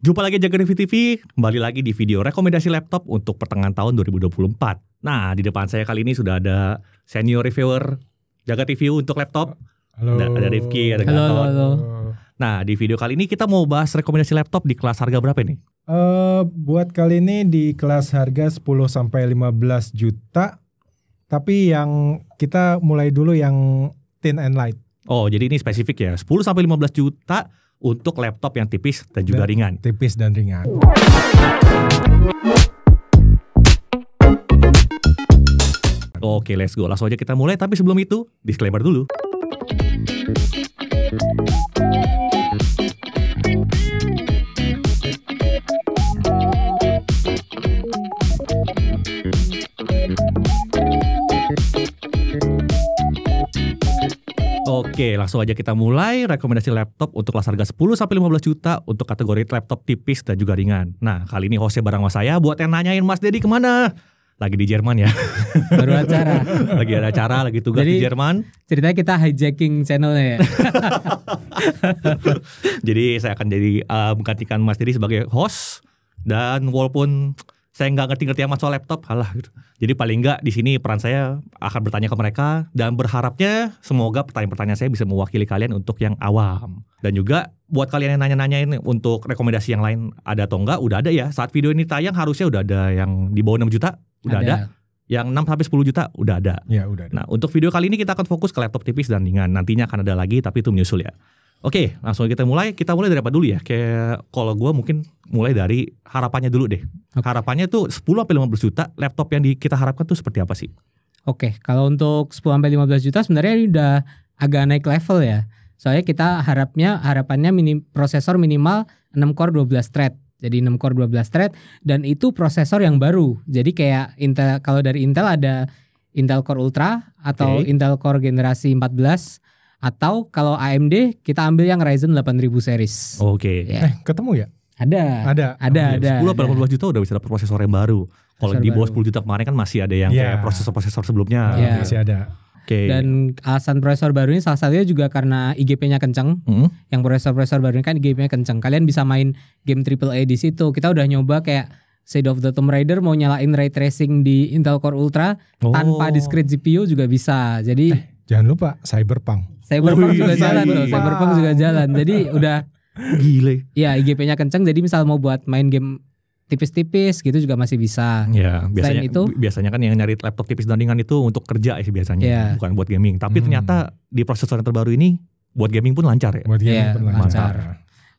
Jumpa lagi Jaga Review TV, kembali lagi di video rekomendasi laptop untuk pertengahan tahun 2024. Nah, di depan saya kali ini sudah ada senior reviewer Jaga Review untuk laptop. Halo. Ada, ada Rifki, ada Halo, Gatot. halo, halo. Nah, di video kali ini kita mau bahas rekomendasi laptop di kelas harga berapa nih? Eh, buat kali ini di kelas harga 10 sampai 15 juta. Tapi yang kita mulai dulu yang thin and light. Oh, jadi ini spesifik ya, 10 sampai 15 juta untuk laptop yang tipis dan juga Dan- ringan. Tipis dan ringan. Oke, let's go. Langsung aja kita mulai, tapi sebelum itu, disclaimer dulu. Oke, langsung aja kita mulai rekomendasi laptop untuk kelas harga 10 sampai 15 juta untuk kategori laptop tipis dan juga ringan. Nah, kali ini hostnya bareng sama saya buat yang nanyain Mas Dedi ke mana? Lagi di Jerman ya. Baru acara. lagi ada acara, lagi tugas di Jadi- Jerman. Ceritanya kita hijacking channelnya ya. Jadi saya akan jadi uh, menggantikan Mas Dedi sebagai host dan walaupun saya nggak ngerti-ngerti amat soal laptop, halah gitu. Jadi paling nggak di sini peran saya akan bertanya ke mereka dan berharapnya semoga pertanyaan-pertanyaan saya bisa mewakili kalian untuk yang awam. Dan juga buat kalian yang nanya-nanyain untuk rekomendasi yang lain ada atau enggak, udah ada ya. Saat video ini tayang harusnya udah ada yang di bawah 6 juta, udah ada. Yang 6 sampai 10 juta udah ada. Ya udah. ada. Nah, untuk video kali ini kita akan fokus ke laptop tipis dan ringan. Nantinya akan ada lagi, tapi itu menyusul ya. Oke, langsung kita mulai. Kita mulai dari apa dulu ya? Kayak kalau gue mungkin mulai dari harapannya dulu deh. Oke. Harapannya tuh 10 sampai 15 juta laptop yang di, kita harapkan tuh seperti apa sih? Oke, kalau untuk 10 sampai 15 juta sebenarnya ini udah agak naik level ya. Soalnya kita harapnya harapannya minim, prosesor minimal 6 core 12 thread. Jadi 6 core 12 thread dan itu prosesor yang baru. Jadi kayak Intel kalau dari Intel ada Intel Core Ultra atau Oke. Intel Core generasi 14 atau kalau AMD kita ambil yang Ryzen 8000 series. Oke. Ya. Eh, ketemu ya? Ada. Ada. Ada, Oh, ada. 10 sampai 18 juta udah bisa dapat prosesor yang baru. Kalau di bawah baru. 10 juta kemarin kan masih ada yang Iya. kayak prosesor-prosesor sebelumnya. Iya. Masih ada. Oke. Dan alasan prosesor baru ini salah satunya juga karena IGP-nya kenceng. Hmm? Yang prosesor-prosesor baru ini kan IGP-nya kenceng. Kalian bisa main game AAA di situ. Kita udah nyoba kayak Shade of the Tomb Raider mau nyalain ray tracing di Intel Core Ultra Oh. tanpa discrete GPU juga bisa. Jadi Jangan lupa Cyberpunk. Cyberpunk Oh, juga iya, jalan iya. Cyberpunk juga jalan. Jadi udah Gile. ya IGP-nya kenceng. Jadi misal mau buat main game tipis-tipis gitu juga masih bisa. Ya, biasanya itu- biasanya kan yang nyari laptop tipis dan ringan itu untuk kerja sih biasanya, Iya. bukan buat gaming. Tapi Hmm. ternyata di prosesor yang terbaru ini buat gaming pun lancar ya. Buat game Iya, pun lancar. lancar.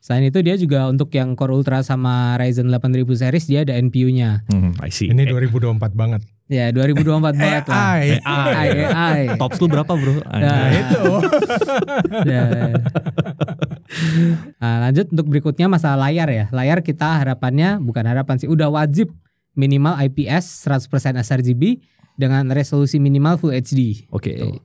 Selain itu dia juga untuk yang Core Ultra sama Ryzen 8000 series dia ada NPU-nya. Hmm, I see. Ini Eh, 2024 banget. Ya 2024 banget lah. AI. AI, AI. Tops lu berapa bro? Nah, Anjay. itu. Ya. Nah, lanjut untuk berikutnya masalah layar ya. Layar kita harapannya bukan harapan sih, udah wajib minimal IPS 100% sRGB dengan resolusi minimal Full HD. Oke. Tuh.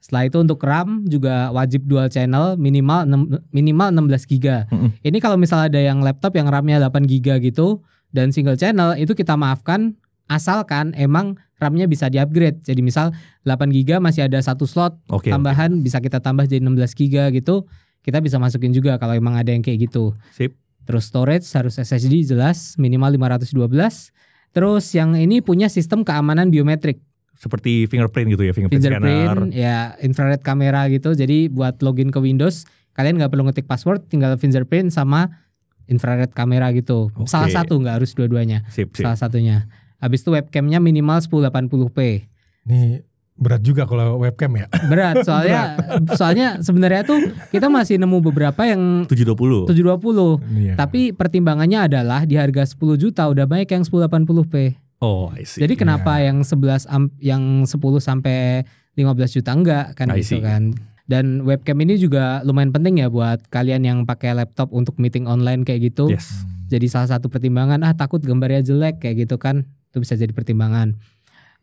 Setelah itu untuk RAM juga wajib dual channel minimal 6, minimal 16 GB. Mm-mm. Ini kalau misalnya ada yang laptop yang RAM-nya 8 GB gitu dan single channel itu kita maafkan asalkan emang RAM-nya bisa di-upgrade. Jadi misal 8 GB masih ada satu slot Oke. tambahan bisa kita tambah jadi 16 GB gitu. Kita bisa masukin juga kalau emang ada yang kayak gitu. Sip. Terus storage harus SSD jelas minimal 512. Terus yang ini punya sistem keamanan biometrik. Seperti fingerprint gitu ya, fingerprint, scanner. fingerprint ya infrared kamera gitu jadi buat login ke Windows kalian nggak perlu ngetik password tinggal fingerprint sama infrared kamera gitu Oke. salah satu nggak harus dua-duanya salah satunya habis itu webcamnya minimal 1080p Nih berat juga kalau webcam ya. berat soalnya soalnya sebenarnya tuh kita masih nemu beberapa yang 720. 720 Iya. tapi pertimbangannya adalah di harga 10 juta udah banyak yang 1080p Oh, I see. Jadi kenapa yang 11 am- yang 10 sampai 15 juta enggak kan I see. gitu kan. Dan webcam ini juga lumayan penting ya buat kalian yang pakai laptop untuk meeting online kayak gitu. Yes. Jadi salah satu pertimbangan ah takut gambarnya jelek kayak gitu kan. Itu bisa jadi pertimbangan.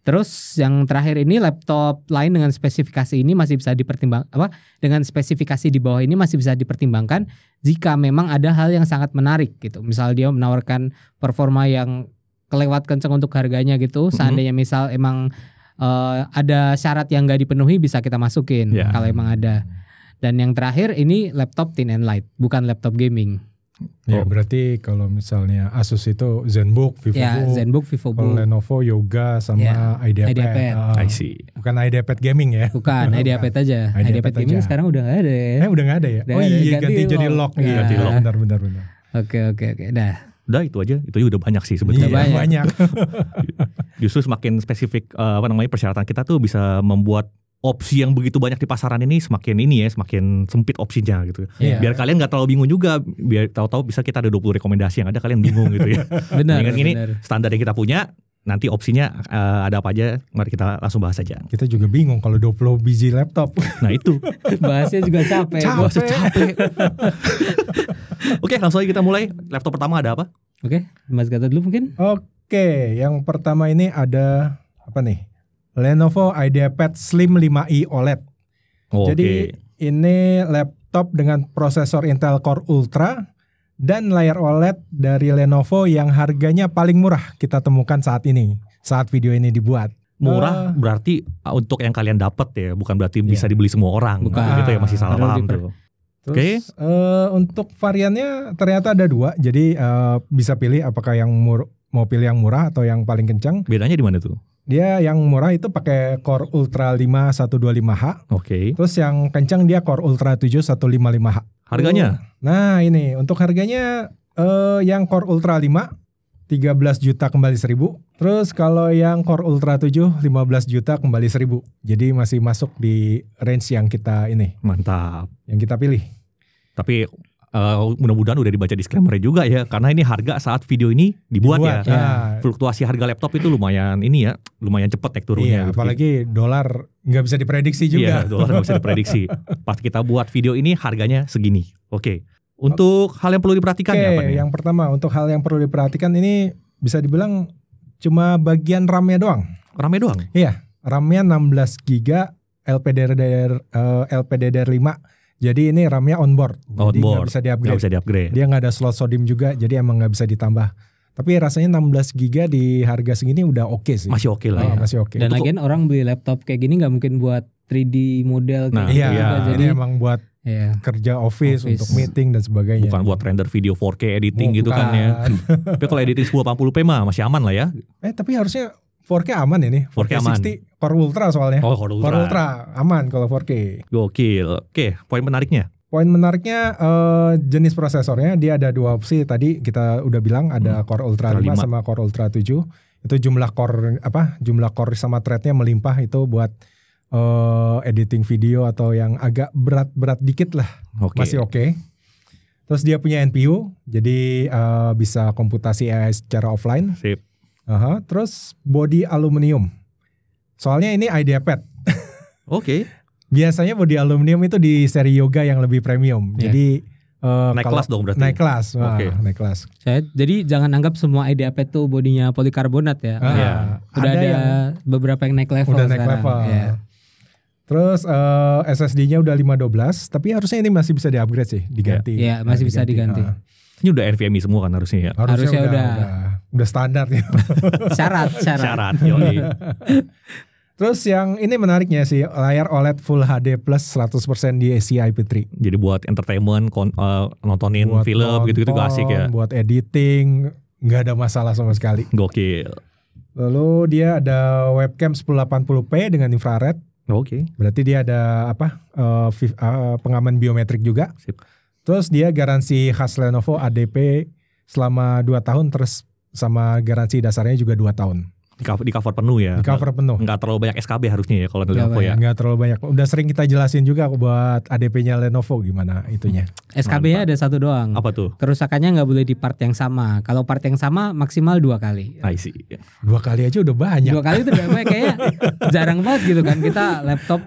Terus yang terakhir ini laptop lain dengan spesifikasi ini masih bisa dipertimbang apa dengan spesifikasi di bawah ini masih bisa dipertimbangkan jika memang ada hal yang sangat menarik gitu. Misal dia menawarkan performa yang kelewat kenceng untuk harganya gitu. Mhm. Seandainya misal emang eh, ada syarat yang nggak dipenuhi bisa kita masukin Ya. kalau emang ada. Dan yang terakhir ini laptop thin and light, bukan laptop gaming. Ya Oh. berarti kalau misalnya Asus itu ZenBook, VivoBook, Ya, ZenBook, VivoBook, Lenovo Yoga sama Ya, IdeaPad. IdeaPad. Ah, I see. bukan IdeaPad gaming ya? bukan IdeaPad aja. IdeaPad IdeaPad Gaming aja. sekarang udah nggak ada ya. Eh udah nggak ada ya? Udah oh ada, iya ganti ganti, jadi lock. Iya. Iya, Ganti lock. Benar benar benar. Oke oke oke. Dah. Udah itu aja, itu aja udah banyak sih sebetulnya. Iya, banyak. banyak. Justru semakin spesifik eh, apa namanya persyaratan kita tuh bisa membuat opsi yang begitu banyak di pasaran ini semakin ini ya, semakin sempit opsinya gitu. Iya. Biar kalian nggak terlalu bingung juga, biar tahu-tahu bisa kita ada 20 rekomendasi yang ada kalian bingung gitu ya. Benar. Dengan benar. standar yang kita punya, nanti opsinya eh, ada apa aja, mari kita langsung bahas aja. Kita juga bingung kalau 20 biji laptop. Nah itu. Bahasnya juga capek. Capek. bos. Oke, langsung aja kita mulai. Laptop pertama ada apa? Oke, Mas Gatot dulu mungkin. Oke, yang pertama ini ada apa nih? Lenovo IdeaPad Slim 5i OLED. Oh, Jadi ini laptop dengan prosesor Intel Core Ultra dan layar OLED dari Lenovo yang harganya paling murah kita temukan saat ini. Saat video ini dibuat. murah Eh, berarti uh, untuk yang kalian dapat ya, bukan berarti bisa Iya. dibeli semua orang. Bukan. Itu ya masih salah paham tuh. Terus eh, untuk variannya ternyata ada dua. Jadi eh, bisa pilih apakah yang mur mau pilih yang murah atau yang paling kencang. Bedanya di mana tuh? Dia yang murah itu pakai Core Ultra 5125H. Oke. Terus yang kencang dia Core Ultra 7155H. Harganya? Nah ini untuk harganya eh yang Core Ultra 5 13 juta kembali 1000. Terus kalau yang Core Ultra 7 15 juta kembali 1000. Jadi masih masuk di range yang kita ini, Mantap. yang kita pilih. Tapi eh, mudah-mudahan udah dibaca disclaimer juga ya, karena ini harga saat video ini dibuat, ya. Nah, Fluktuasi harga laptop itu lumayan ini ya, lumayan cepet naik turunnya. iya, gitu. apalagi dolar nggak bisa diprediksi Iya, juga. dolar nggak bisa diprediksi. Pas kita buat video ini harganya segini. Oke. Untuk hal yang perlu diperhatikan Oke, ya apa nih? yang pertama untuk hal yang perlu diperhatikan ini bisa dibilang cuma bagian RAM-nya doang. Rame doang. Iya, RAM-nya 16 GB LPDDR eh, LPDDR5. Jadi ini RAM-nya onboard. Jadi nggak Onboard. bisa di-upgrade. bisa di-upgrade. Dia nggak ada slot SODIMM juga, jadi emang nggak bisa ditambah. Tapi rasanya 16 GB di harga segini udah oke sih. Masih oke lah Oh, ya. masih oke. Dan Untuk- lagian orang beli laptop kayak gini nggak mungkin buat 3D model Nah, kayak Iya, gitu iya. juga. ini Jadi emang buat ya. kerja office, Office. untuk meeting dan sebagainya. Bukan buat render video 4K editing Oh, gitu kan ya. bukan. Tapi kalau editing 1080p mah masih aman lah ya. Eh tapi harusnya 4K aman ini. 4K aman. 60 Core Ultra soalnya. Oh, Core Ultra. Core Ultra aman kalau 4K. Gokil. Oke, poin menariknya. Poin menariknya eh, jenis prosesornya dia ada dua opsi tadi kita udah bilang ada Core Ultra Hmm. Ultra 5 5. sama Core Ultra 7. Itu jumlah core apa? Jumlah core sama threadnya melimpah itu buat eh, editing video atau yang agak berat-berat dikit lah Oke. masih oke. Terus dia punya NPU jadi eh, bisa komputasi AI secara offline. Sip. Aha, terus body aluminium. Soalnya ini IdeaPad. Oke. Biasanya body aluminium itu di seri Yoga yang lebih premium. Iya. Jadi eh, Naik kelas dong berarti. Naik kelas, wah, Oke. naik kelas. Saya, jadi jangan anggap semua IdeaPad tuh bodinya polikarbonat ya. Ah, Iya. Udah ada, yang beberapa yang naik level udah naik sekarang. level. Iya. Terus eh, SSD-nya udah 512, tapi harusnya ini masih bisa di-upgrade sih, diganti. Iya, masih bisa diganti. Ah, Ini udah NVMe semua kan harusnya ya. harusnya, Harusnya udah, udah. udah udah standar ya. Syarat, syarat. Syarat. yoi. Terus yang ini menariknya sih layar OLED Full HD plus 100% di ACI IP3. Jadi buat entertainment, kon- eh, nontonin Buat film gitu-gitu gak asik ya. Buat editing nggak ada masalah sama sekali. Gokil. Lalu dia ada webcam 1080p dengan infrared. Oke. Berarti dia ada apa? vi- eh, pengaman biometrik juga. Sip. Terus dia garansi khas Lenovo ADP selama 2 tahun terus sama garansi dasarnya juga 2 tahun. Di cover, di cover penuh ya. Di cover penuh. Nggak terlalu banyak SKB harusnya ya kalau Lenovo ya. Nggak terlalu banyak. Udah sering kita jelasin juga buat ADP-nya Lenovo gimana itunya. SKB-nya ada satu doang. Apa tuh? Kerusakannya nggak boleh di part yang sama. Kalau part yang sama maksimal dua kali. I see. Dua kali aja udah banyak. Dua kali itu udah banyak kayak jarang banget gitu kan kita laptop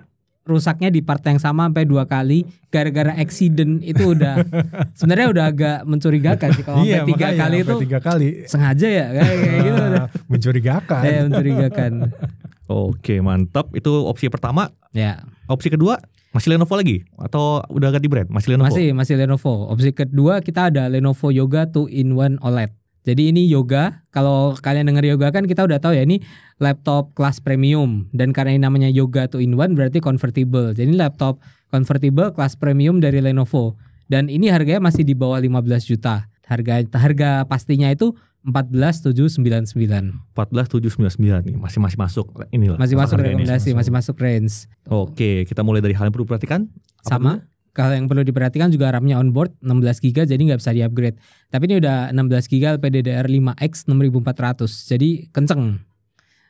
rusaknya di part yang sama sampai dua kali gara-gara accident itu udah sebenarnya udah agak mencurigakan sih kalau sampai tiga Iya, makanya, kali itu tiga kali. sengaja ya kayak, kayak gitu udah Ah, mencurigakan. ya mencurigakan Oke mantap. Itu opsi pertama. ya Opsi kedua masih Lenovo lagi atau udah ganti brand? Masih Lenovo. masih masih Lenovo opsi kedua kita ada Lenovo Yoga 2 in 1 OLED jadi ini Yoga kalau kalian dengar Yoga kan kita udah tahu ya ini laptop kelas premium dan karena ini namanya Yoga 2 in 1 berarti convertible jadi ini laptop convertible kelas premium dari Lenovo dan ini harganya masih di bawah 15 juta. Harga harga pastinya itu 14799. 14799 nih masih masih masuk inilah. Masih masuk rekomendasi, masih masuk range. Oke, kita mulai dari hal yang perlu diperhatikan. Apa Sama. dulu? Kalau yang perlu diperhatikan juga RAM-nya onboard 16 GB jadi nggak bisa di-upgrade. Tapi ini udah 16 GB LPDDR5X 6400. Jadi kenceng,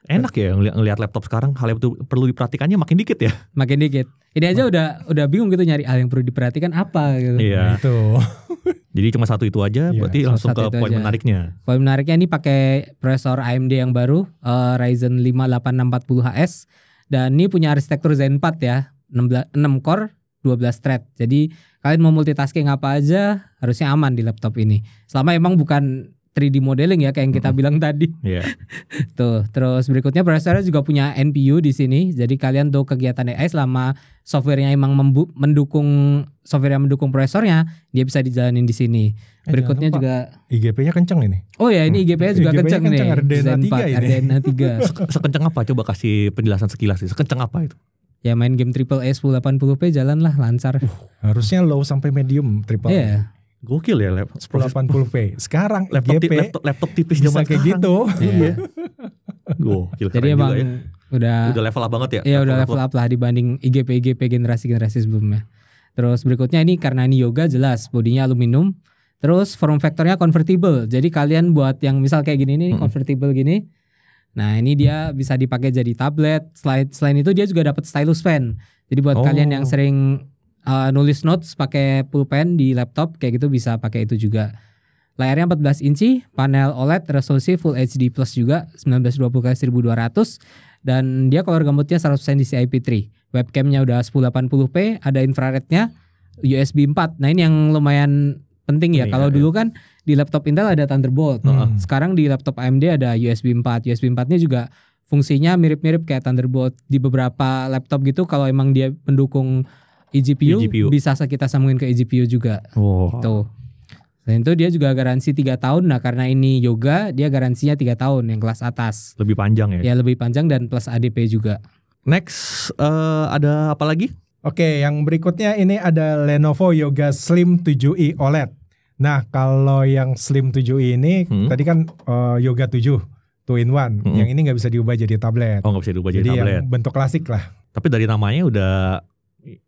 Enak ya ngeli- ngelihat laptop sekarang hal yang perlu- diperhatikannya makin dikit ya. makin dikit. Ini aja udah udah bingung gitu nyari hal yang perlu diperhatikan apa gitu. Iya. Itu. Jadi cuma satu itu aja, Iya, berarti langsung ke poin aja. menariknya. Poin menariknya ini pakai prosesor AMD yang baru eh, Ryzen 5 8640HS dan ini punya arsitektur Zen 4 ya, 16, 6 core, 12 thread. Jadi kalian mau multitasking apa aja harusnya aman di laptop ini. Selama emang bukan 3D modeling ya kayak yang kita bilang tadi. Iya. Tuh, terus berikutnya prosesornya juga punya NPU di sini. Jadi kalian tuh kegiatan AI selama softwarenya emang membu- mendukung software yang mendukung prosesornya, dia bisa dijalanin di sini. Eh, Berikutnya juga IGP-nya kenceng ini. Oh ya ini IGP-nya juga IGP-nya kenceng nih. kenceng, RDNA Zen 3 4, ini. RDNA 3. Sek- Sekencang apa? Coba kasih penjelasan sekilas sih. Sekencang apa itu? Ya main game triple A 1080p jalan lah lancar. Harusnya low sampai medium triple. Iya. Gokil ya lap- proses 1080p. Sekarang laptop, IGP laptop, laptop tipis zaman kayak gitu. Iya. Gokil Jadi keren emang juga ya. udah Udah level up banget ya. ya udah level up lah dibanding IGP IGP generasi-generasi sebelumnya. Terus berikutnya ini karena ini yoga jelas bodinya aluminium. Terus form factornya convertible. Jadi kalian buat yang misal kayak gini nih Mm-mm. convertible gini. Nah, ini dia bisa dipakai jadi tablet. Selain selain itu dia juga dapat stylus pen. Jadi buat Oh. kalian yang sering uh, nulis notes pakai pulpen di laptop kayak gitu bisa pakai itu juga. Layarnya 14 inci, panel OLED resolusi Full HD Plus juga 1920 x 1200 dan dia color gamutnya 100% DCI P3. Webcamnya udah 1080p, ada infrarednya, USB 4. Nah, ini yang lumayan penting ya. Kalau ya, dulu kan di laptop Intel ada Thunderbolt. Hmm. Sekarang di laptop AMD ada USB 4. USB 4-nya juga fungsinya mirip-mirip kayak Thunderbolt di beberapa laptop gitu kalau emang dia mendukung eGPU, eGPU. bisa kita sambungin ke eGPU juga. Oh. Tuh. Dan itu dia juga garansi 3 tahun. Nah, karena ini yoga, dia garansinya 3 tahun yang kelas atas. Lebih panjang ya. Ya lebih panjang dan plus ADP juga. Next eh, ada apa lagi? Oke, yang berikutnya ini ada Lenovo Yoga Slim 7i OLED. Nah, kalau yang Slim 7i ini Hmm. tadi kan eh, Yoga 7 two in one. Hmm. Yang ini nggak bisa diubah jadi tablet. Oh nggak bisa diubah jadi, jadi tablet. yang bentuk klasik lah. Tapi dari namanya udah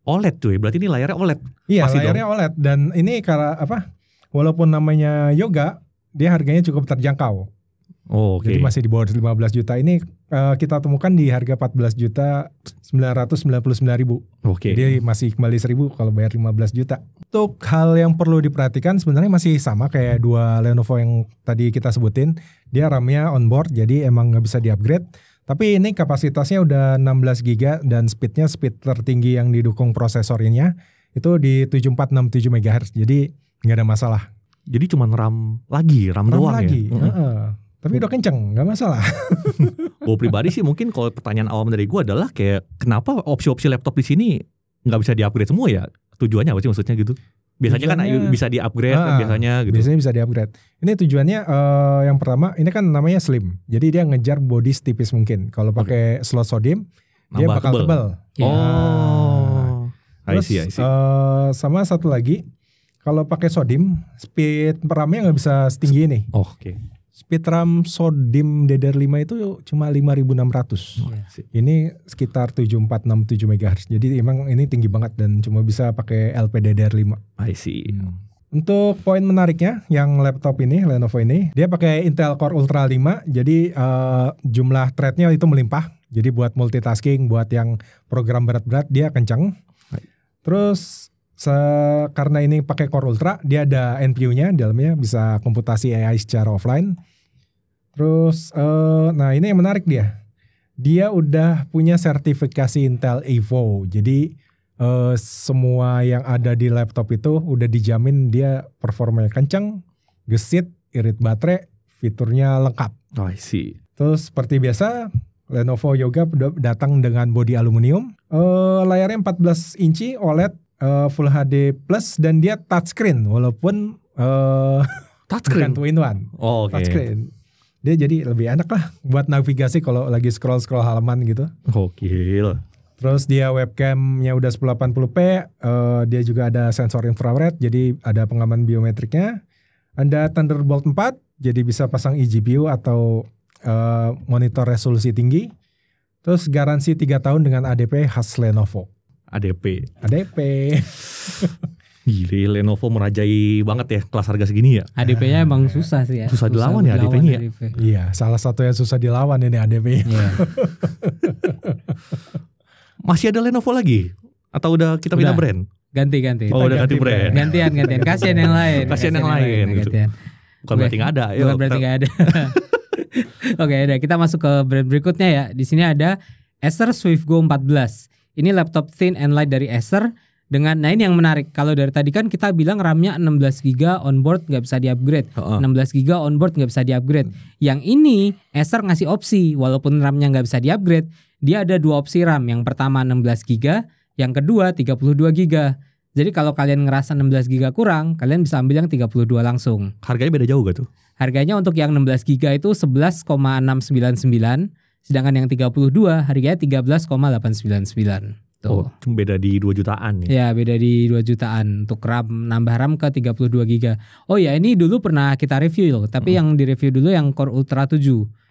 OLED cuy. Berarti ini layarnya OLED. Iya, Pasti layarnya OLED dan ini karena apa? Walaupun namanya Yoga, dia harganya cukup terjangkau. Oh, oke. Jadi masih di bawah 15 juta. Ini eh, kita temukan di harga 14 juta 999 ribu. Oke. Jadi masih kembali 1000 kalau bayar 15 juta. Untuk hal yang perlu diperhatikan sebenarnya masih sama kayak dua Lenovo yang tadi kita sebutin. Dia RAM-nya onboard jadi emang nggak bisa di-upgrade. Tapi ini kapasitasnya udah 16 GB dan speednya speed tertinggi yang didukung prosesornya itu di 7467 MHz. Jadi nggak ada masalah. Jadi cuma RAM lagi, RAM, RAM doang lagi. ya. Mm-mm. Heeh. Tapi udah kenceng, nggak masalah. Gue pribadi sih mungkin kalau pertanyaan awam dari gue adalah kayak kenapa opsi-opsi laptop di sini nggak bisa di-upgrade semua ya? Tujuannya apa sih maksudnya gitu? Biasanya kan Tujuannya- bisa di-upgrade kan Ah, biasanya gitu. Biasanya bisa di-upgrade. Ini tujuannya eh, yang pertama, ini kan namanya slim. Jadi dia ngejar body setipis mungkin. Kalau pakai slot sodium, dia bakal tebal. Ya. Oh. I Terus see, I see. eh, sama satu lagi, kalau pakai sodium, speed RAM-nya nggak bisa setinggi ini. Oh, Oke. Speed RAM sodium DDR5 itu cuma 5600. Oh. Ini sekitar 7467 MHz. Jadi emang ini tinggi banget dan cuma bisa pakai LPDDR5. I see. Untuk poin menariknya yang laptop ini Lenovo ini dia pakai Intel Core Ultra 5 jadi eh, jumlah threadnya itu melimpah jadi buat multitasking buat yang program berat-berat dia kencang terus se- karena ini pakai Core Ultra dia ada NPU-nya di dalamnya bisa komputasi AI secara offline terus eh, nah ini yang menarik dia dia udah punya sertifikasi Intel Evo jadi eh, semua yang ada di laptop itu udah dijamin dia performanya kencang, gesit, irit baterai, fiturnya lengkap. Oh, I see. Terus seperti biasa Lenovo Yoga datang dengan bodi aluminium, eh, layarnya 14 inci OLED eh, Full HD Plus dan dia touchscreen walaupun bukan Touchscreen. two in one, Oh, oke. touchscreen. Dia jadi lebih enak lah buat navigasi kalau lagi scroll scroll halaman gitu. Gokil. Terus dia webcamnya udah 1080p, eh, dia juga ada sensor infrared, jadi ada pengaman biometriknya. Ada Thunderbolt 4, jadi bisa pasang eGPU atau eh, monitor resolusi tinggi. Terus garansi 3 tahun dengan ADP khas Lenovo. ADP. ADP. Gile Lenovo merajai banget ya kelas harga segini ya. ADP-nya emang susah sih ya. Susah dilawan ya ADP-nya ya? ADP. Iya, salah satu yang susah dilawan ini ADP. Iya. Masih ada Lenovo lagi? Atau udah kita pindah brand? Ganti ganti. Oh, udah ganti ganti brand. Gantian gantian. Kasihan yang lain. Kasihan yang lain, gitu. Gantian. Bukan berarti nggak ada. Yuk, Bukan berarti nggak ada. Oke, udah kita masuk ke brand berikutnya ya. Di sini ada Acer Swift Go 14. Ini laptop thin and light dari Acer dengan nah ini yang menarik. Kalau dari tadi kan kita bilang RAM-nya 16 GB onboard nggak bisa di-upgrade. Heeh. 16 GB onboard nggak bisa di-upgrade. Yang ini Acer ngasih opsi walaupun RAM-nya nggak bisa di-upgrade, dia ada dua opsi RAM. Yang pertama 16 GB, yang kedua 32 GB. Jadi kalau kalian ngerasa 16 GB kurang, kalian bisa ambil yang 32 langsung. Harganya beda jauh gak tuh? Harganya untuk yang 16 GB itu 11,699, sedangkan yang 32 harganya 13,899. Tuh. Oh, cuma beda di 2 jutaan nih. Ya beda di 2 jutaan untuk RAM nambah RAM ke 32 GB. Oh ya ini dulu pernah kita review loh, tapi yang di review dulu yang Core Ultra 7.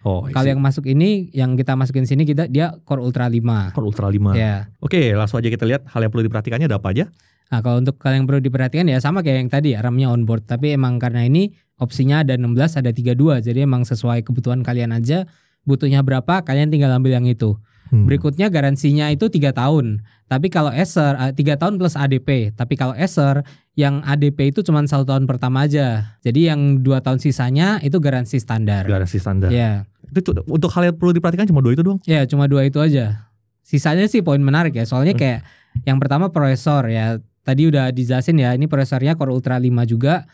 Oh, Kalau yang masuk ini yang kita masukin sini kita dia Core Ultra 5. Core Ultra 5. Ya. Oke, langsung aja kita lihat hal yang perlu diperhatikannya ada apa aja. Nah, kalau untuk kalian yang perlu diperhatikan ya sama kayak yang tadi ya RAM-nya onboard, tapi emang karena ini opsinya ada 16 ada 32. Jadi emang sesuai kebutuhan kalian aja. Butuhnya berapa kalian tinggal ambil yang itu. Hmm. Berikutnya garansinya itu tiga tahun. Tapi kalau Acer eh, tiga tahun plus ADP. Tapi kalau Acer yang ADP itu cuma satu tahun pertama aja. Jadi yang dua tahun sisanya itu garansi standar. Garansi standar. Ya, Itu untuk hal yang perlu diperhatikan cuma dua itu doang. ya cuma dua itu aja. Sisanya sih poin menarik ya. Soalnya Hmm. kayak yang pertama prosesor ya. Tadi udah dijelasin ya. Ini prosesornya Core Ultra 5 juga.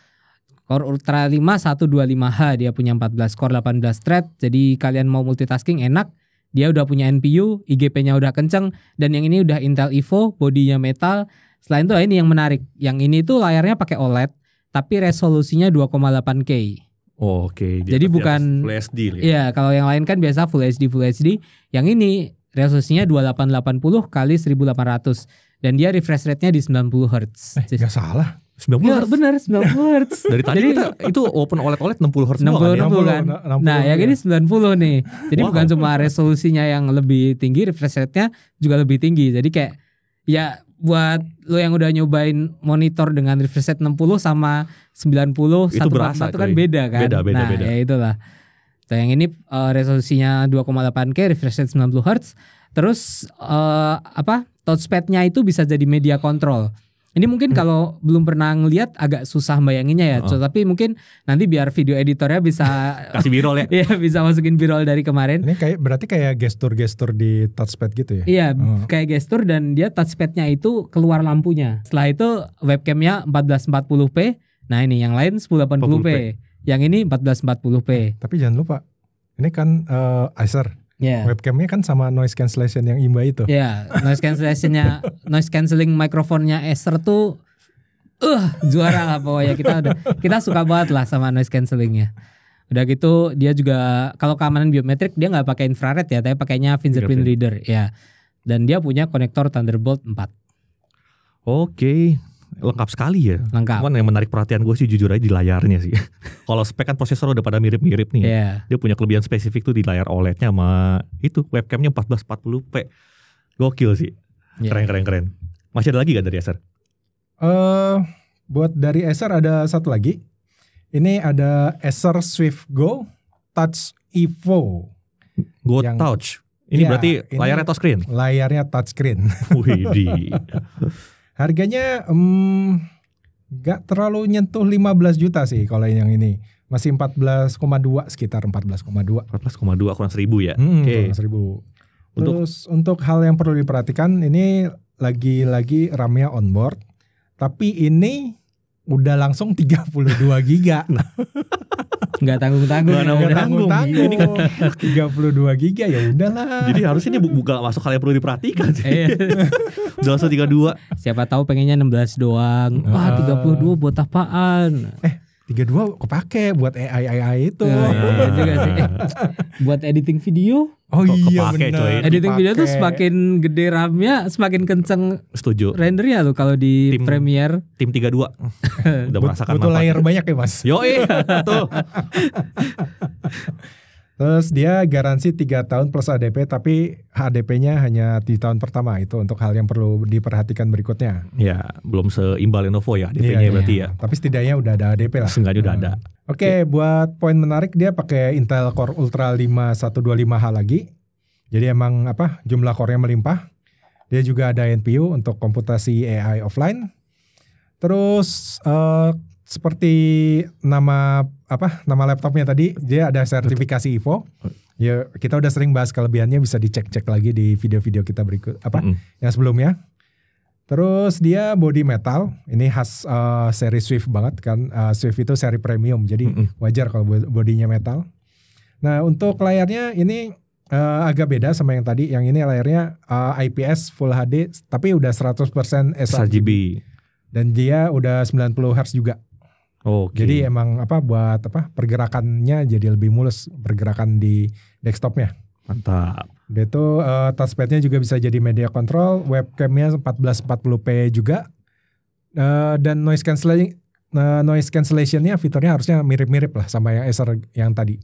Core Ultra 5 125H dia punya 14 core 18 thread. Jadi kalian mau multitasking enak. Dia udah punya NPU, IGP-nya udah kenceng dan yang ini udah Intel Evo, bodinya metal. Selain itu ini yang menarik. Yang ini tuh layarnya pakai OLED tapi resolusinya 2,8K. Oh, Oke. Di Jadi bukan- Full lah ya. Iya, kalau yang lain kan biasa Full HD Full HD. Yang ini resolusinya 2880 kali 1800 dan dia refresh rate-nya di 90 Hz. Eh, nggak salah. 90 Ya, Hz. benar 90 Hz. Dari tadi Jadi- kita itu open OLED OLED 60 Hz 60 doang kan ya? 60 kan. 60, Nah, yang iya. ini 90 nih. Jadi Wow. bukan cuma resolusinya yang lebih tinggi, refresh rate-nya juga lebih tinggi. Jadi kayak ya buat lo yang udah nyobain monitor dengan refresh rate 60 sama 90 Itu berasa, 144 kan beda kan. Beda, beda, nah, beda. ya itulah. Nah, yang ini eh, resolusinya 2,8K, refresh rate 90 Hz. Terus eh, apa? Touchpad-nya itu bisa jadi media control. Ini mungkin kalau belum pernah ngelihat agak susah bayanginnya ya. Oh. Tapi mungkin nanti biar video editornya bisa Kasih birol ya. Iya bisa masukin birol dari kemarin. Ini kayak berarti kayak gestur-gestur di touchpad gitu ya? Iya Oh. kayak gestur dan dia touchpadnya itu keluar lampunya. Setelah itu webcamnya 1440p. Nah ini yang lain 1080p. Yang ini 1440p. Tapi jangan lupa, ini kan eh, Acer. Ya. Webcamnya kan sama noise cancellation yang imba itu. Ya noise cancellationnya noise cancelling mikrofonnya Acer tuh uh juara lah pokoknya kita udah kita suka banget lah sama noise cancellingnya. Udah gitu dia juga kalau keamanan biometrik dia nggak pakai infrared ya, tapi pakainya fingerprint reader ya. Dan dia punya konektor Thunderbolt 4 Oke. Lengkap sekali ya. lengkap. Cuman yang menarik perhatian gue sih jujur aja di layarnya sih. Kalau spek kan prosesor udah pada mirip-mirip nih. ya. Iya. Dia punya kelebihan spesifik tuh di layar OLED-nya sama itu webcamnya 1440p. Gokil sih. Iya. Keren keren keren. Masih ada lagi gak dari Acer? Eh, buat dari Acer ada satu lagi. Ini ada Acer Swift Go Touch Evo. Go Yang- Touch. Ini Iya, berarti layarnya touchscreen. Layarnya touchscreen. Wih, di. Harganya em, nggak terlalu nyentuh 15 juta sih kalau yang ini. Masih 14,2 sekitar 14,2. 14,2 kurang 1000 ya. Hmm, Oke. kurang seribu. Untuk Terus untuk hal yang perlu diperhatikan ini lagi-lagi RAM-nya onboard. Tapi ini udah langsung 32 giga. Nggak tanggung-tanggung. Nggak ya. nanggung. Nggak tanggung. Ini tanggung-tanggung. 32 giga ya udahlah. jadi harusnya ini bu- bukan masuk hal yang perlu diperhatikan sih. Iya. Langsung 32. Siapa tahu pengennya 16 doang. Wah, Ah. 32 buat apaan? 32 kepake buat AI AI itu. Nah, iya juga sih. Eh, buat editing video, Oh Kok iya kepake, benar. coy. editing video tuh semakin gede RAM-nya, semakin kenceng Setuju. rendernya tuh kalau di Tim- Premiere. Tim 32 udah But- merasakan butuh layar banyak ya mas. Yo tuh. Terus dia garansi 3 tahun plus ADP tapi HDP-nya hanya di tahun pertama itu untuk hal yang perlu diperhatikan berikutnya. Ya, belum seimbal Lenovo ya DP-nya Iya, berarti iya. ya. Tapi setidaknya udah ada ADP lah. Seenggaknya udah Hmm. ada. Oke, buat poin menarik dia pakai Intel Core Ultra 5125H lagi. Jadi emang apa jumlah core-nya melimpah. Dia juga ada NPU untuk komputasi AI offline. Terus eh, seperti nama apa nama laptopnya tadi dia ada sertifikasi IVO. Ya kita udah sering bahas kelebihannya bisa dicek-cek lagi di video-video kita berikut apa Mm-mm. yang sebelumnya. Terus dia body metal, ini khas eh, seri Swift banget kan. Eh, Swift itu seri premium, jadi Mm-mm. wajar kalau bo- bodinya metal. Nah untuk layarnya ini eh, agak beda sama yang tadi. Yang ini layarnya eh, IPS Full HD, tapi udah 100% sRGB sRGB. dan dia udah 90 Hz juga. Oke. Jadi emang apa buat apa pergerakannya jadi lebih mulus pergerakan di desktopnya. mantap. Dia tuh eh, touchpadnya juga bisa jadi media control, webcamnya 1440p juga, Eh, dan noise cancellation eh, noise cancellationnya fiturnya harusnya mirip-mirip lah sama yang Acer yang tadi.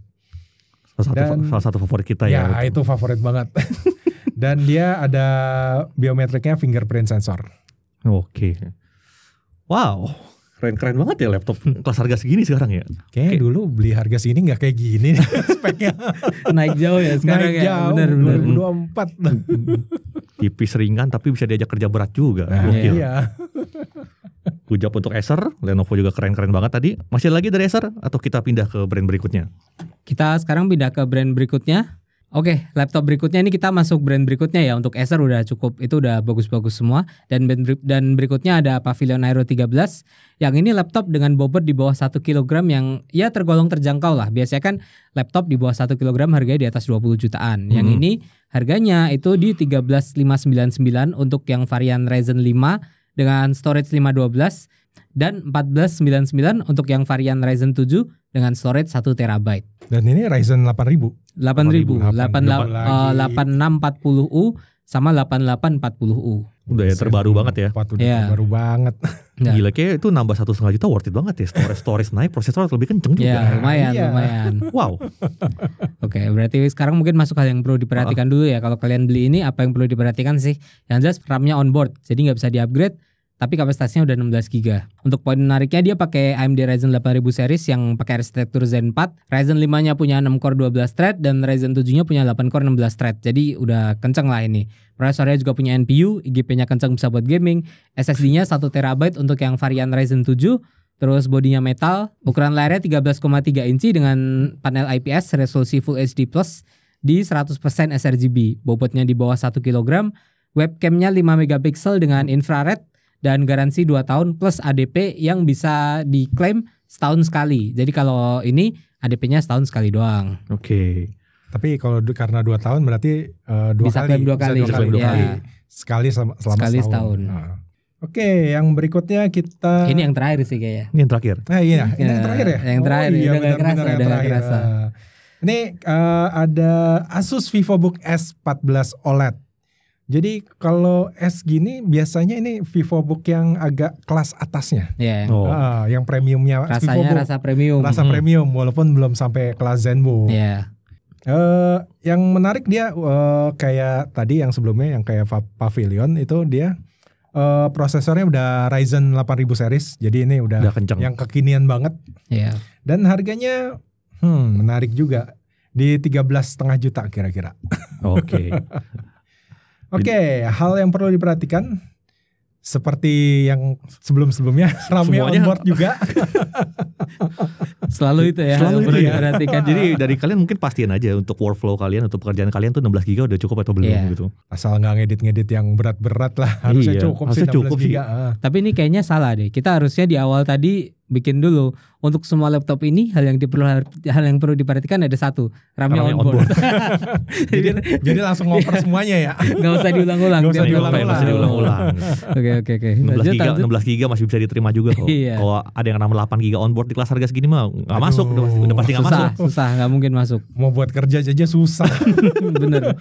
Salah satu, Dan- salah satu favorit kita ya ya. itu favorit banget. dan dia ada biometriknya fingerprint sensor. Oke. Wow. Keren-keren banget ya laptop kelas harga segini sekarang ya. Kayaknya Oke. dulu beli harga sini nggak kayak gini nih speknya. Naik jauh ya sekarang Naik ya. jauh Bener, bener. 2024. Tipis ringan tapi bisa diajak kerja berat juga. Nah, Gokil. iya. Good job untuk Acer, Lenovo juga keren-keren banget tadi. Masih lagi dari Acer atau kita pindah ke brand berikutnya? Kita sekarang pindah ke brand berikutnya. Oke, laptop berikutnya ini kita masuk brand berikutnya ya. Untuk Acer udah cukup, itu udah bagus-bagus semua. Dan dan berikutnya ada Pavilion Aero 13. Yang ini laptop dengan bobot di bawah 1 kg yang ya tergolong terjangkau lah. Biasanya kan laptop di bawah 1 kg harganya di atas 20 jutaan. Yang Hmm. ini harganya itu di 13599 untuk yang varian Ryzen 5 dengan storage 512 dan 1499 untuk yang varian Ryzen 7 dengan storage 1 terabyte. Dan ini Ryzen 8000. 8000, 8000 eh, lagi. 8640U sama 8840U. Udah ya terbaru banget ya. Udah Iya. terbaru banget. Nah. Gila kayak itu nambah satu setengah juta worth it banget ya. Storage storage naik, prosesor lebih kenceng juga. Ya, lumayan, Iya. lumayan. Wow. Oke, berarti sekarang mungkin masuk hal yang perlu diperhatikan dulu ya. Kalau kalian beli ini apa yang perlu diperhatikan sih? Yang jelas RAM-nya on board, jadi nggak bisa di-upgrade. Tapi kapasitasnya udah 16 GB. Untuk poin menariknya dia pakai AMD Ryzen 8000 series yang pakai arsitektur Zen 4. Ryzen 5-nya punya 6 core 12 thread dan Ryzen 7-nya punya 8 core 16 thread. Jadi udah kenceng lah ini. Prosesornya juga punya NPU, IGP-nya kenceng bisa buat gaming. SSD-nya 1 TB untuk yang varian Ryzen 7. Terus bodinya metal, ukuran layarnya 13,3 inci dengan panel IPS resolusi Full HD Plus di 100% sRGB. Bobotnya di bawah 1 kg. Webcamnya 5 megapiksel dengan infrared dan garansi 2 tahun plus ADP yang bisa diklaim setahun sekali. Jadi kalau ini ADP-nya setahun sekali doang. Oke. Tapi kalau du- karena dua tahun berarti eh, dua Bisa kali. klaim dua Bisa kali. dua kali. Bisa dua klaim kali. dua Sekali selama, selama Sekali setahun. setahun. Nah. Oke, yang berikutnya kita. Ini yang terakhir sih kayaknya. Ini yang terakhir. Nah iya, ini yang Ya, terakhir ya. yang terakhir, udah nggak benar-benar kerasa, yang udah terakhir. kerasa. Ini eh, ada Asus VivoBook S14 OLED. Jadi kalau S gini biasanya ini VivoBook yang agak kelas atasnya. Ya. Oh. Ah, yang premiumnya Rasanya VivoBook. rasa premium. Rasa Mhm. premium walaupun belum sampai kelas ZenBook. Ya. Eh, yang menarik dia eh, kayak tadi yang sebelumnya yang kayak Pa- Pavilion itu dia eh, prosesornya udah Ryzen 8000 series. Jadi ini udah, Udah kenceng. yang kekinian banget Ya. dan harganya hmm menarik juga di 13 setengah juta kira-kira. Oke. Oke, hal yang perlu diperhatikan seperti yang sebelum-sebelumnya RAM-nya Semuanya- onboard juga. Selalu itu ya. Selalu yang itu perlu ya. diperhatikan. Jadi dari kalian mungkin pastiin aja untuk workflow kalian untuk pekerjaan kalian tuh 16 GB udah cukup atau belum Iya. gitu. Asal nggak ngedit-ngedit yang berat-berat lah harusnya Iya, cukup harusnya sih 16 cukup sih. giga. Ah. Tapi ini kayaknya salah deh. Kita harusnya di awal tadi bikin dulu. Untuk semua laptop ini hal yang diperlu hal yang perlu diperhatikan ada satu, RAM-nya onboard. jadi jadi langsung ngoper semuanya ya. Nggak usah diulang-ulang. Nggak usah diulang-ulang. diulang-ulang. Oke oke oke. 16 Lanjut, giga, lanjut. 16 giga masih bisa diterima juga kok. Iya. Kalau ada yang 68 giga onboard di kelas harga segini mah nggak masuk, udah pasti, udah pasti nggak susah, masuk. susah, nggak mungkin masuk. Mau buat kerja aja susah. Bener.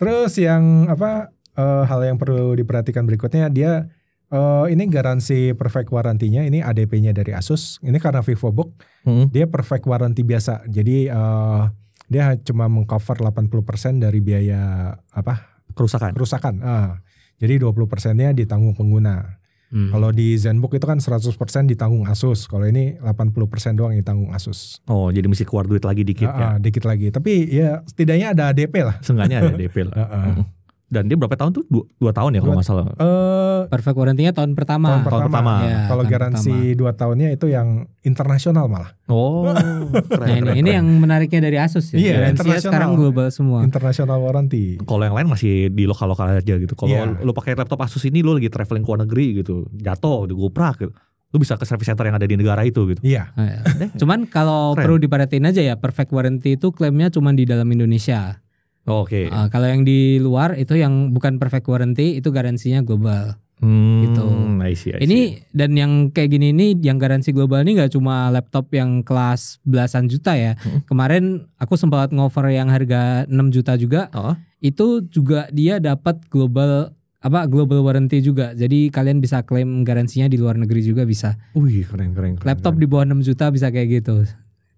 Terus yang apa eh, hal yang perlu diperhatikan berikutnya dia eh, ini garansi perfect warranty-nya ini ADP-nya dari Asus. Ini karena VivoBook Hmm. dia perfect warranty biasa. Jadi eh, dia cuma mengcover 80% dari biaya apa? Kerusakan. kerusakan. Ah. Jadi 20%-nya ditanggung pengguna. Hmm. Kalau di ZenBook itu kan 100% ditanggung Asus. Kalau ini 80% doang yang ditanggung Asus. Oh, jadi mesti keluar duit lagi dikit ya. ah, dikit lagi. Tapi ya setidaknya ada ADP lah. Seenggaknya ada DP lah. Ah, ah. Dan dia berapa tahun tuh? Dua, dua tahun ya kalau nggak salah. Eh, Perfect warranty-nya tahun pertama. tahun pertama. pertama. Ya, Kalau tahun garansi dua tahunnya itu yang internasional malah. Oh, keren, Nah ini, keren, ini keren. yang menariknya dari Asus ya. Iya, Garansinya internasional. sekarang global semua. International warranty. Kalau yang lain masih di lokal-lokal aja gitu. Kalau Iya. lu pakai laptop Asus ini lu lagi traveling ke luar negeri gitu, jatuh, digoprak gitu. Lu bisa ke service center yang ada di negara itu gitu. Iya. Nah, ya. Cuman kalau perlu diperhatiin aja ya, perfect warranty itu klaimnya cuma di dalam Indonesia. Oh, Oke. Ah, kalau yang di luar itu yang bukan perfect warranty itu garansinya global. Hmm, gitu. I see, I see. Ini dan yang kayak gini nih, yang garansi global ini nggak cuma laptop yang kelas belasan juta ya. Hmm. Kemarin aku sempat ngover yang harga 6 juta juga. Oh. Itu juga dia dapat global apa global warranty juga. Jadi kalian bisa klaim garansinya di luar negeri juga bisa. Wih, keren keren. keren Laptop keren. di bawah 6 juta bisa kayak gitu.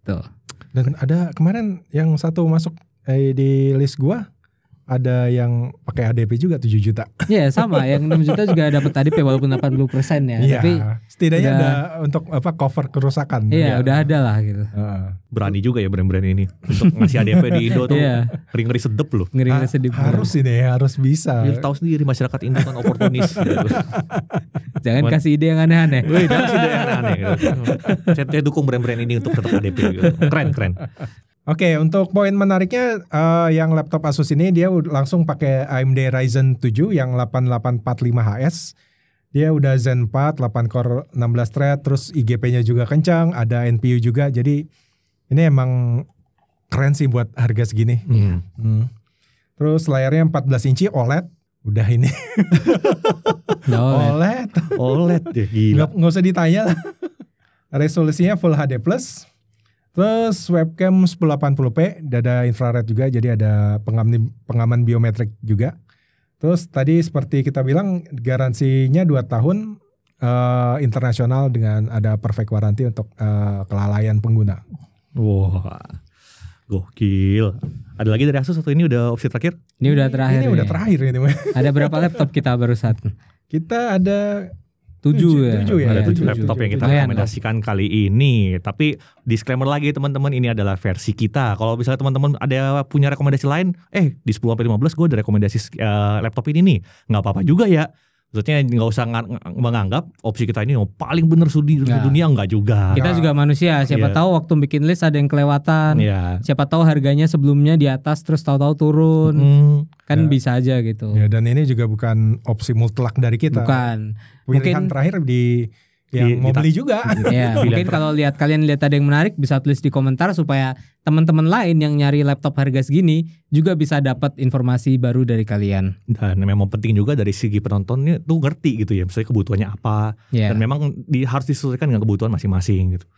Tuh. Dan ada kemarin yang satu masuk eh, di list gua ada yang pakai ADP juga 7 juta. Iya sama, yang 6 juta juga dapat ADP walaupun 80% ya. Iya. Tapi setidaknya udah- ada untuk apa cover kerusakan. iya udah ada lah gitu. Heeh. berani juga ya brand-brand ini untuk ngasih ADP di Indo tuh Iya, ngeri-ngeri sedep loh. ngeri-ngeri Ha- sedih. harus ini harus bisa. Ya, tahu sendiri masyarakat Indo kan oportunis gitu. Jangan Buat- kasih ide yang aneh-aneh. Wih, jangan sih yang aneh gitu. Saya, saya dukung brand-brand ini untuk tetap ADP gitu. Keren, keren. Oke, untuk poin menariknya eh, yang laptop Asus ini dia langsung pakai AMD Ryzen 7 yang 8845HS. Dia udah Zen 4, 8 core 16 thread, terus IGP-nya juga kencang, ada NPU juga. Jadi ini emang keren sih buat harga segini. Hmm. Hmm. Terus layarnya 14 inci OLED. Udah ini Udah OLED. OLED. OLED ya gila. Nggak, nggak usah ditanya lah. Resolusinya Full HD+. Terus webcam 1080p, ada infrared juga, jadi ada pengaman, pengaman biometrik juga. Terus tadi seperti kita bilang garansinya 2 tahun eh, internasional dengan ada perfect warranty untuk eh, kelalaian pengguna. Wah. Gokil. Ada lagi dari Asus atau ini udah opsi terakhir? Ini udah terakhir. Ini udah nih. terakhir ini. Ada berapa laptop kita barusan? Kita ada Tujuh, Tujuh, ya. tujuh ya, ada tujuh tujuh, laptop tujuh, yang kita tujuh. rekomendasikan kali ini. Tapi disclaimer lagi teman-teman ini adalah versi kita. Kalau misalnya teman-teman ada punya rekomendasi lain, eh di 10 sampai 15 gue ada rekomendasi eh, laptop ini nih. nggak apa-apa juga ya. Maksudnya nggak usah nga- menganggap opsi kita ini yang paling bener di dunia nggak juga. Kita juga manusia. Siapa Iya. tahu waktu bikin list ada yang kelewatan. ya. Siapa tahu harganya sebelumnya di atas terus tahu-tahu turun. Hmm. Kan Ya. bisa aja gitu. ya dan ini juga bukan opsi mutlak dari kita. Bukan. Pilihan Mungkin- terakhir di yang Di- mau di- beli juga. ya, mungkin kalau lihat kalian lihat ada yang menarik bisa tulis di komentar supaya teman-teman lain yang nyari laptop harga segini juga bisa dapat informasi baru dari kalian. Dan memang penting juga dari segi penontonnya tuh ngerti gitu ya. Misalnya kebutuhannya apa. Ya. Dan memang di, harus disesuaikan dengan kebutuhan masing-masing gitu.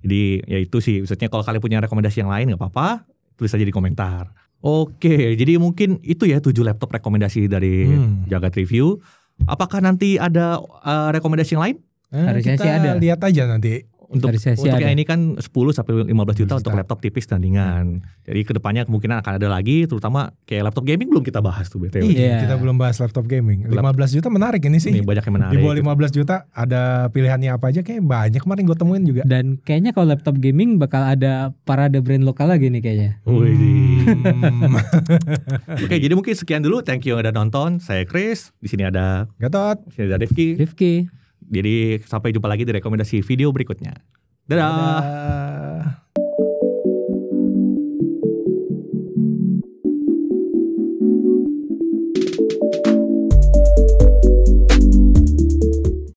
Jadi ya itu sih. Maksudnya kalau kalian punya rekomendasi yang lain nggak apa-apa. Tulis aja di komentar. Oke, jadi mungkin itu ya tujuh laptop rekomendasi dari Hmm. Jagat Review. Apakah nanti ada uh, rekomendasi yang lain? Eh, Harusnya kita sih ada. lihat aja nanti. Untuk, Dari sesi untuk ada. yang ini kan 10 sampai 15 juta untuk Juta. laptop tipis tandingan. Jadi ke depannya kemungkinan akan ada lagi, terutama kayak laptop gaming belum kita bahas tuh BTW. Iya. Kita belum bahas laptop gaming. Lap- 15 juta menarik ini sih. Ini banyak yang menarik. Di bawah 15 juta ada pilihannya apa aja kayak banyak kemarin gue temuin juga. Dan kayaknya kalau laptop gaming bakal ada parade brand lokal lagi nih kayaknya. Wih. Hmm. Oke, jadi mungkin sekian dulu. Thank you yang udah nonton. Saya Chris. Di sini ada Gatot. di sini ada Rifki. Rifki. Jadi sampai jumpa lagi di rekomendasi video berikutnya. Dadah. Dadah.